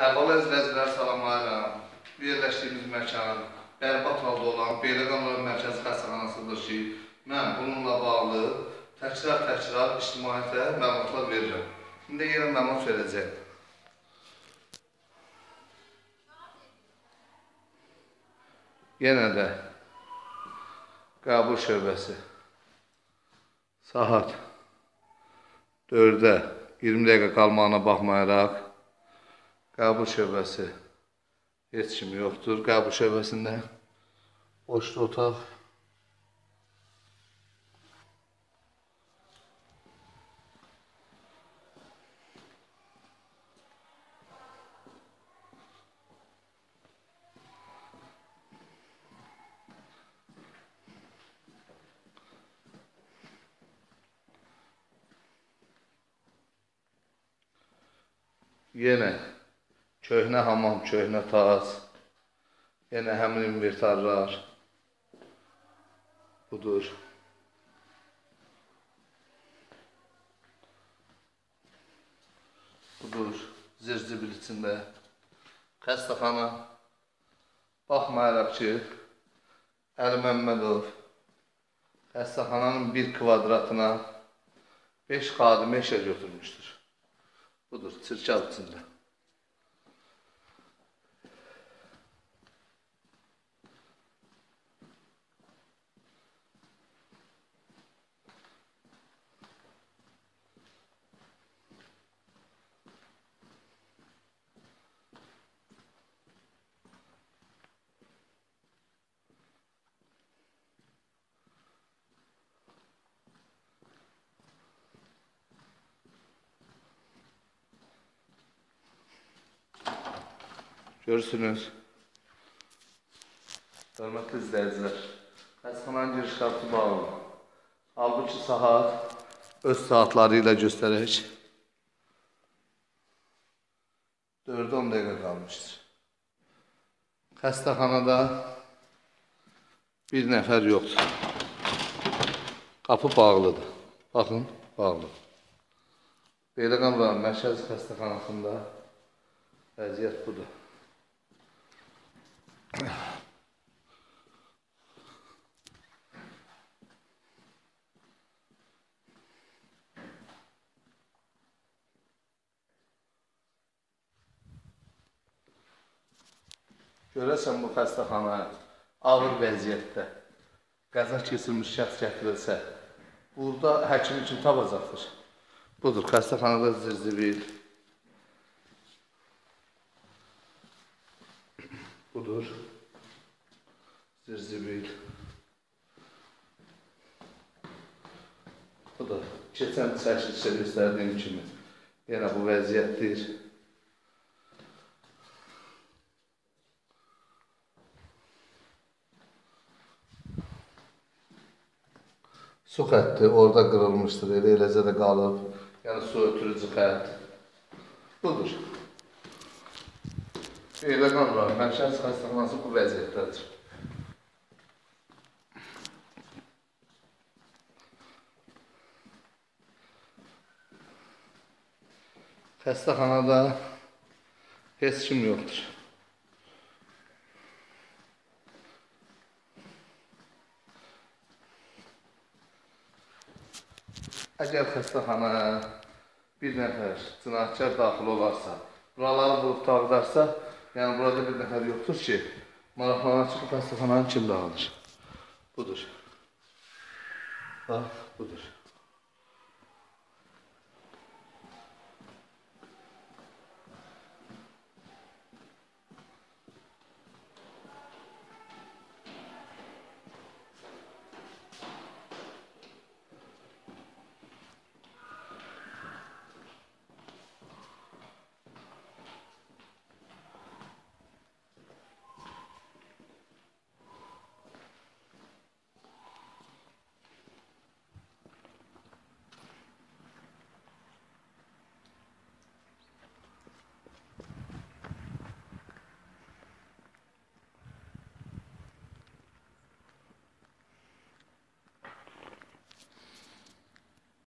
Əvvəl əzləzlər salamlayıram. Yerləşdiyimiz məkan bərbad halda olan Beyləqan rayon mərkəzi xəstəxanasıdır ki, mən bununla bağlı təkrar-təkrar ictimaiyyətə məlumatlar verirəm. İndi yenə məlumat verəcəyim. Yenə də qəbul şöbəsi saat 4-də 20 dəqiqə qalmağına baxmayaraq qəbul şöbəsi heç kim yoxdur. Qəbul şöbəsində boşda otaq Yenə köhnə hamam, köhnə taz. Yenə həmin invertarlar. Budur. Budur. Zirzibil içində. Xəstəxana. Baxmayaraq ki, Əli Məmmədov xəstəxananın bir kvadratına 5 xadimə işə götürmüşdür. Budur, çirkab içində. Görürsünüz. Hörmətli izləyicilər, xəstəxananın giriş qapısı bağlı. Halbuki saat öz saatları ilə göstərək. 4-10 dəqiqə qalmışdır. Xəstəxanada bir nəfər yoxdur. Qapı bağlıdır. Baxın, bağlıdır. Beyləqan rayon Mərkəzi Xəstəxanasında vəziyyət budur. Görəsən bu xəstəxana ağır vəziyyətdə qəza keçirmiş şəxs gətirilsə, burada həkim kim tapacaqdır? Budur, xəstəxanada zirzibil. Budur. Zirzibil. Bu da keçən çəkilişdə göstərdiyim kimi yenə bu vəziyyətdir. Su xətti orada qırılmışdır, elə eləcə də qalıb. Yəni su ötürücü xətt. Budur. Beyləqan rayon Mərkəzi xəstəxanası bu vəziyyətdədir. Xəstəxanada heç kim yoxdur. Əgər xəstəxanaya bir nəfər cinayətkar daxil olarsa, buraları vurub dağıdarsa, yəni burada bir nəfər yoxdur ki, maraqlanan ki, bu xəstəxananın kim dağılır? Budur. Bax, budur.